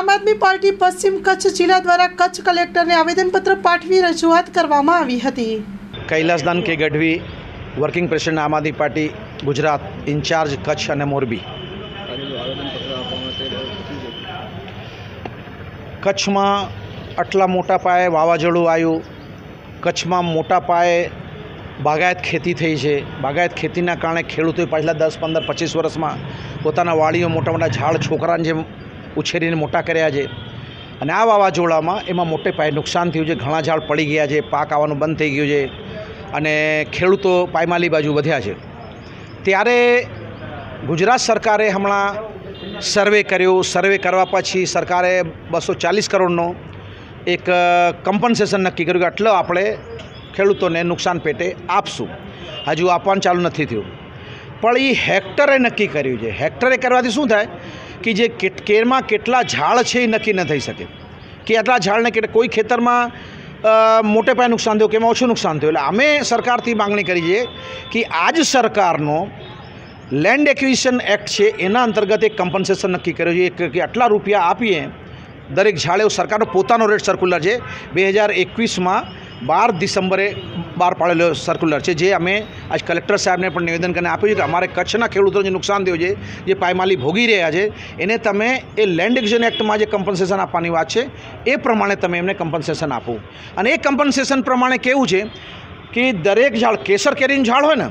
આમ આદમી પાર્ટી પશ્ચિમ કચ્છ જિલ્લા દ્વારા કચ્છ કલેક્ટરને આવેદનપત્ર પાઠવી રજૂઆત કરવામાં આવી હતી. કૈલાસદાન કે Gadhvi, working president Aam Aadmi Party, Gujarat incharge Kutch અને મોરબી. કચ્છમાં આટલા મોટા પાયે વાવાઝોડું આવ્યું, કચ્છમાં મોટા પાયે બાગાયત ખેતી થઈ છે. બાગાયત ખેતીના કારણે ખેડૂતોએ પાછલા દસ, પંદર, પચીસ વર્ષમાં પોતાના વાળીઓ મોટા મોટા ઝાડ, છોકરાને જેમ ઉછેરીને મોટા કર્યા છે. અને આ વાવાઝોડામાં એમાં મોટે પાયે નુકસાન થયું છે. ઘણા ઝાડ પડી ગયા છે. પાક આવવાનું બંધ થઈ ગયું છે. અને ખેડૂતો પાયમાલી બાજુ વધ્યા છે. ત્યારે ગુજરાત સરકારે હમણાં સર્વે કર્યો. સર્વે કરવા પછી સરકારે બસો ચાલીસ કરોડનો એક કમ્પન્સેશન નક્કી કર્યું કે આટલો આપણે ખેડૂતોને નુકસાન પેટે આપશું. હજુ આપવાનું ચાલુ નથી થયું. પણ એ હેક્ટરે નક્કી કર્યું છે. હેક્ટરે કરવાથી શું થાય? કે જે કેરમાં કેટલા ઝાડ છે એ નક્કી ન થઈ શકે. કે આટલા ઝાડને કે કોઈ ખેતરમાં મોટે પાયે નુકસાન થયું કે એમાં ઓછું નુકસાન થયું. એટલે અમે સરકારથી માગણી કરી છે કે આ જ સરકારનો લેન્ડ એક્વિઝિશન એક્ટ છે, એના અંતર્ગત એક કમ્પન્સેશન નક્કી કર્યું છે. કે આટલા રૂપિયા આપીએ, દરેક ઝાડે એવું સરકારનો પોતાનો રેટ સર્ક્યુલર છે. બે હજાર એકવીસમાં બાર ડિસેમ્બરે બહાર પાડેલો સર્ક્યુલર છે, જે અમે આજ કલેક્ટર સાહેબને પણ નિવેદન કરીને આપ્યું છે કે અમારે કચ્છના ખેડૂતોને જે નુકસાન થયું છે, જે પાયમાલી ભોગી રહ્યા છે, એને તમે એ લેન્ડ એક્વિઝિશન એક્ટમાં જે કમ્પન્સેશન આપવાની વાત છે, એ પ્રમાણે તમે એમને કમ્પન્સેશન આપો. અને એ કમ્પન્સેશન પ્રમાણે કેવું છે કે દરેક ઝાડ કેસર કેરીનું ઝાડ હોય ને,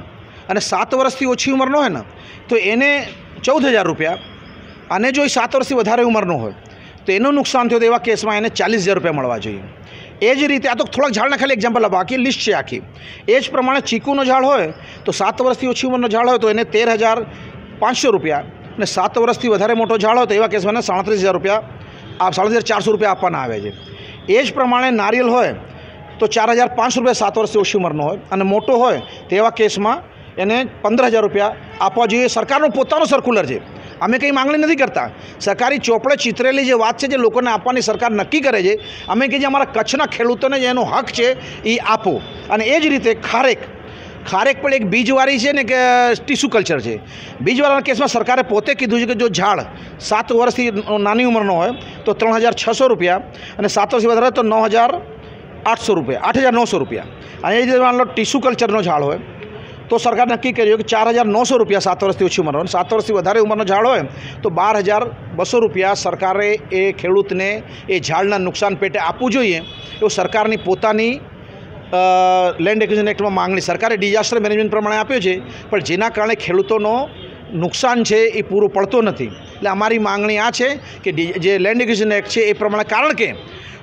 અને સાત વર્ષથી ઓછી ઉંમરનો હોય ને, તો એને ચૌદ હજાર રૂપિયા, અને જો એ સાત વર્ષથી વધારે ઉંમરનો હોય તો એનું નુકસાન થયું તો એવા કેસમાં એને ચાલીસ હજાર રૂપિયા મળવા જોઈએ. એ જ રીતે આ તો થોડાક ઝાડના ખાલી એક્ઝામ્પલ આપો. આખી લિસ્ટ છે આખી. એ જ પ્રમાણે ચીકુનો ઝાડ હોય તો સાત વર્ષથી ઓછી ઉંમરનો ઝાડ હોય તો એને તેર હજાર પાંચસો રૂપિયા અને સાત વર્ષથી વધારે મોટો ઝાડ હોય તો એવા કેસમાં એને સાડત્રીસ હજાર રૂપિયા, આ સાડત્રીસ ચારસો રૂપિયા આપવાના આવે છે. એ જ પ્રમાણે નારિયેલ હોય તો ચાર હજાર પાંચસો રૂપિયા સાત વર્ષથી ઓછી ઉંમરનો હોય અને મોટો હોય તેવા કેસમાં એને પંદર હજાર રૂપિયા આપવા જોઈએ. સરકારનું પોતાનું સર્ક્યુલર છે. અમે કંઈ માંગણી નથી કરતા. સરકારી ચોપડે ચિતરેલી જે વાત છે જે લોકોને આપવાની સરકાર નક્કી કરે છે, અમે કે જે અમારા કચ્છના ખેડૂતોને જે એનો હક છે એ આપો. અને એ જ રીતે ખારેક. ખારેક પણ એક બીજવાળી છે ને કે ટીસ્યુ કલ્ચર છે. બીજવાળાના કેસમાં સરકારે પોતે કીધું છે કે જો ઝાડ સાત વર્ષથી નાની ઉંમરનો હોય, તો ત્રણ હજાર છસો રૂપિયા અને સાત વર્ષથી વધારે તો નવ હજાર આઠસો રૂપિયા, આઠ હજાર નવસો રૂપિયા. અને એ જે માનલો ટીસ્યુ કલ્ચરનો ઝાડ હોય. તો સરકાર નક્કી કર્યું કે ચાર હજાર નવસો રૂપિયા સાત વર્ષથી ઓછી ઉંમરનો. સાત વર્ષથી વધારે ઉંમરનો ઝાડ હોય તો બાર હજાર બસો રૂપિયા સરકારે એ ખેડૂતને એ ઝાડના નુકસાન પેટે આપવું જોઈએ એવું સરકારની પોતાની લેન્ડ એક્વિઝન એક્ટમાં માંગણી. સરકારે ડિઝાસ્ટર મેનેજમેન્ટ પ્રમાણે આપ્યો છે, પણ જેના કારણે ખેડૂતોનો નુકસાન છે એ પૂરું પડતો નથી. એટલે અમારી માંગણી આ છે કે જે લેન્ડ એક્વિઝન એક્ટ છે એ પ્રમાણે, કારણ કે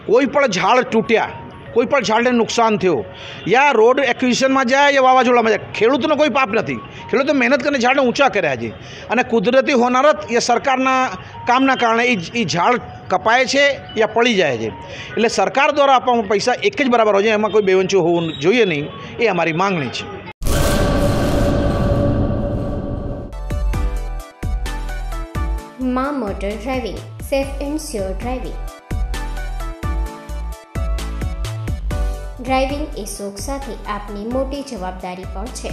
કોઈ પણ ઝાડ તૂટ્યા કોઈ પણ ઝાડને નુકસાન થયું. યા રોડ એક્વિઝિશનમાં જાય યા વાવાઝોડામાં જાય. ખેડૂતનો કોઈ પાપ નથી. ખેડૂતો મહેનત કરીને ઝાડને ઊંચા કર્યા છે. અને કુદરતી હોનારત એ સરકારના કામના કારણે એ ઝાડ કપાય છે યા પડી જાય છે. એટલે સરકાર દ્વારા આપવામાં પૈસા એક જ બરાબર હોય છે, એમાં કોઈ બેવંચું હોવું જોઈએ નહીં. એ અમારી માંગણી છે. મા motor driving. Safe and sure driving. Driving એ શોખ સાથે આપની મોટી જવાબદારી પણ છે.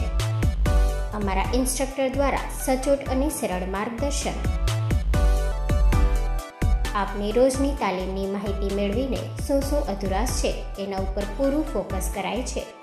અમારા ઇન્સ્ટ્રક્ટર દ્વારા સચોટ અને સરળ માર્ગદર્શન. આપની રોજની તાલીમની માહિતી મેળવીને શું શું અધુરાશ છે, એના ઉપર પૂરું ફોકસ કરાય છે.